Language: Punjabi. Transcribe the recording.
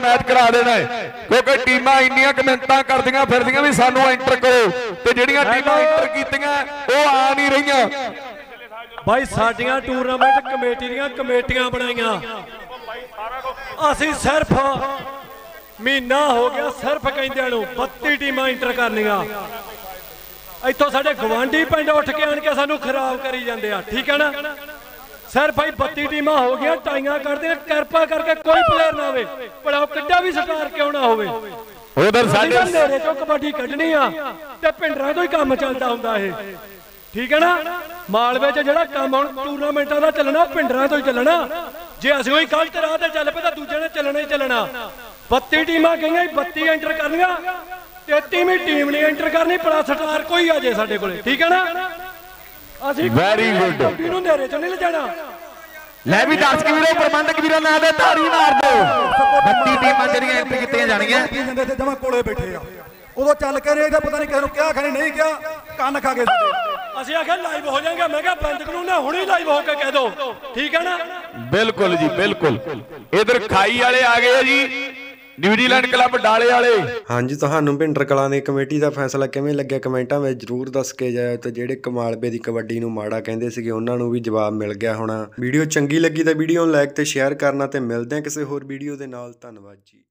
ਕਰਾ ਦੇਣਾ ਹੈ। ਕਿਉਂਕਿ ਟੀਮਾਂ ਇੰਨੀਆਂ ਕਮੈਂਟਾਂ ਕਰਦੀਆਂ ਫਿਰਦੀਆਂ ਵੀ ਸਾਨੂੰ ਐਂਟਰ ਕਰੋ। ਤੇ ਜਿਹੜੀਆਂ ਟੀਮਾਂ ਐਂਟਰ ਕੀਤੀਆਂ, ਉਹ ਆ ਨਹੀਂ ਰਹੀਆਂ। ਭਾਈ ਸਾਡੀਆਂ ਟੂਰਨਾਮੈਂਟ ਕਮੇਟੀ ਦੀਆਂ ਕਮੇਟੀਆਂ ਬਣਾਈਆਂ। ਅਸੀਂ ਸਿਰਫ ਮਹੀਨਾ ਹੋ ਗਿਆ ਸਿਰਫ ਕਹਿੰਦਿਆਂ ਨੂੰ 32 ਟੀਮਾਂ ਇੰਟਰ ਕਰਨੀਆਂ। ਇੱਥੋਂ ਸਾਡੇ ਗਵਾਂਢੀ ਪਿੰਡ ਉੱਠ ਕੇ ਆਣ ਕੇ ਸਾਨੂੰ ਖਰਾਬ ਕਰੀ ਜਾਂਦੇ ਆ, ਠੀਕ ਹੈ ਨਾ? ਸਿਰਫ ਭਾਈ 32 ਟੀਮਾਂ ਹੋ ਗਈਆਂ ਟਾਈਆਂ ਕਰਦੇ ਕਿਰਪਾ ਕਰਕੇ ਕੋਈ ਪਲੇਅਰ ਨਾ ਹੋਵੇ ਉਹ ਕਿੱਡਾ ਵੀ ਸਟਾਰ ਕਿਉਂ ਨਾ ਹੋਵੇ? ਉਧਰ ਸਾਡੇ ਨੇੜੇ ਚੋਂ ਕਬੱਡੀ ਕੱਢਣੀ ਆ ਤੇ ਪਿੰਡਰਾਂ ਤੋਂ ਹੀ ਕੰਮ ਚੱਲਦਾ ਹੁੰਦਾ ਇਹ। ਠੀਕ ਹੈ ਨਾ? ਮਾਲਵੇ 'ਚ ਜਿਹੜਾ ਕੰਮ ਹੁਣ ਟੂਰਨਾਮੈਂਟਾਂ ਦਾ ਚੱਲਣਾ ਪਿੰਡਰਾਂ ਤੋਂ ਹੀ ਚੱਲਣਾ। ਜੇ ਅਸੀਂ ਉਹੀ ਗਲਤ ਰਾਹ ਤੇ ਚੱਲ ਪਏ ਤਾਂ ਦੂਜੇ ਨੇ ਚੱਲਣਾ ਹੀ ਚੱਲਣਾ। 32 ਟੀਮਾਂ ਗਈਆਂ 32 ਐਂਟਰ ਕਰਨੀਆਂ 33ਵੀਂ ਟੀਮ ਨੇ ਐਂਟਰ ਕਰਨੀ ਪਲਾ ਸਟਾਰ ਕੋਈ ਆ ਜੇ ਸਾਡੇ ਕੋਲੇ। ਠੀਕ ਹੈ ਨਾ? ਅਸੀਂ Very good. ਕਬੱਡੀ ਨੂੰ ਨੇੜੇ ਚੋਂ ਨਹੀਂ ਲਿਜਾਣਾ। ਲੈ ਵੀ ਦਰਸ਼ਕ ਵੀਰੋ ਪ੍ਰਬੰਧਕ ਵੀਰਾਂ ਨਾਂ ਦੇ ਧਾਰੀ ਮਾਰ ਦਿਓ। 32 ਟੀਮਾਂ ਜਿਹੜੀਆਂ ਐਂਟਰ ਕੀਤੀਆਂ ਜਾਣਗੀਆਂ ਜਾਂਦੇ ਤੇ ਜਮਾ ਕੋਲੇ ਬੈਠੇ ਆ। ਉਦੋਂ ਚੱਲ ਕੇ ਰਹੇ ਇਹਦਾ ਪਤਾ ਨਹੀਂ ਕਿਸ ਨੂੰ ਕਿਹਾ ਖਣੀ ਨਹੀਂ ਕਿਹਾ ਕੰਨ ਖਾ ਕੇ ਸਾਡੇ ਅਸੀਂ ਆਖਿਆ ਲਾਈਵ ਹੋ ਜਾਾਂਗੇ ਮੈਂ ਕਿਹਾ ਬੰਦ ਕਾਨੂੰਨ ਨੇ ਹੁਣੇ ਲਾਈਵ ਹੋ ਕੇ ਕਹਿ ਦਿਓ। ਠੀਕ ਹੈ ਨਾ? ਬਿਲਕੁਲ ਜੀ ਬਿਲਕੁਲ। ਇਧਰ ਖਾਈ ਵਾਲੇ ਆ ਗਏ ਆ ਜੀ। ਨਿਊਜ਼ੀਲੈਂਡ ਕਲੱਬ ਡਾਲੇ ਵਾਲੇ। ਹਾਂਜੀ, ਤੁਹਾਨੂੰ ਭਿੰਡਰ ਕਲਾਂ ਦੀ ਕਮੇਟੀ ਦਾ ਫੈਸਲਾ ਕਿਵੇਂ ਲੱਗਿਆ? ਕਮੈਂਟਾਂ ਵਿੱਚ ਜਰੂਰ ਦੱਸ ਕੇ ਜਾਇਓ ਤੇ ਜਿਹੜੇ ਕਮਾਲਬੇ ਦੀ ਕਬੱਡੀ ਨੂੰ ਮਾੜਾ ਕਹਿੰਦੇ ਸੀਗੇ, ਉਹਨਾਂ ਨੂੰ ਵੀ ਜਵਾਬ ਮਿਲ ਗਿਆ ਹੋਣਾ। ਵੀਡੀਓ ਚੰਗੀ ਲੱਗੀ ਤਾਂ ਵੀਡੀਓ ਨੂੰ ਲਾਈਕ ਤੇ ਸ਼ੇਅਰ ਕਰਨਾ ਤੇ ਮਿਲਦੇ ਹਾਂ ਕਿਸੇ ਹੋਰ ਵੀਡੀਓ ਦੇ ਨਾਲ। ਧੰਨਵਾਦ ਜੀ।